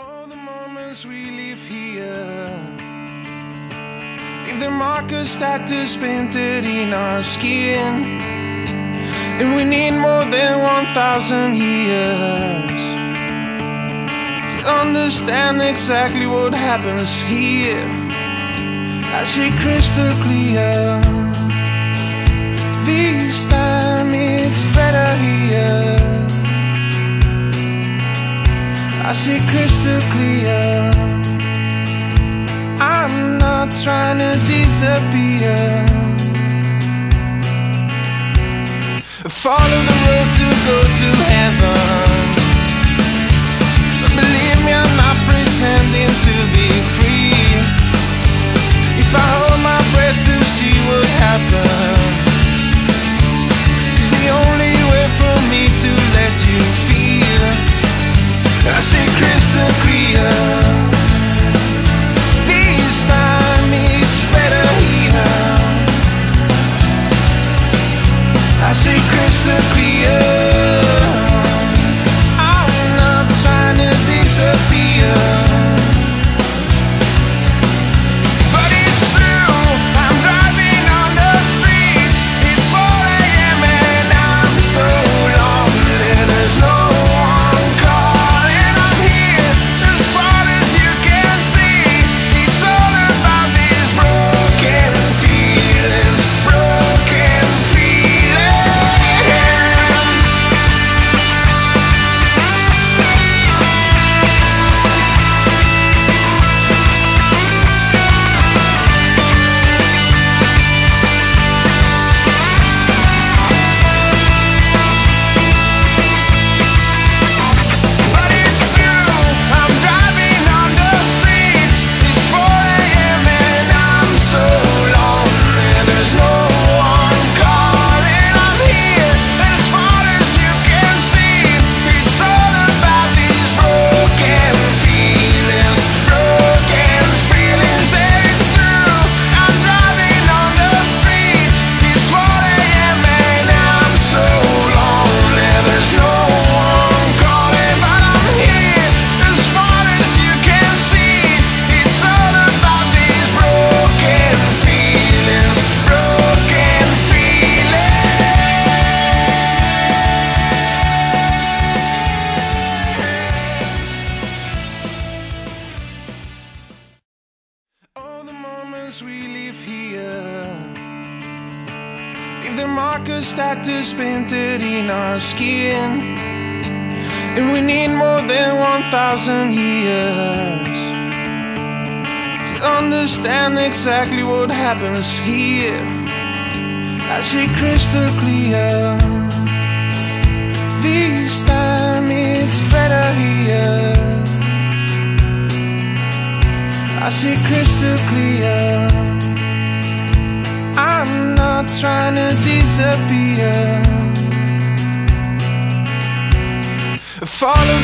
All the moments we live here. Leave the markers that are painted in our skin. And we need more than 1,000 years To understand exactly what happens here. I see crystal clear. This time it's better it crystal clear. I'm not trying to disappear. Follow the road to go. I see crystal clear we live here. Leave the markers that is painted in our skin. And we need more than 1000 years to understand exactly what happens here. I see crystal clear. I see crystal clear. I'm not trying to disappear. Follow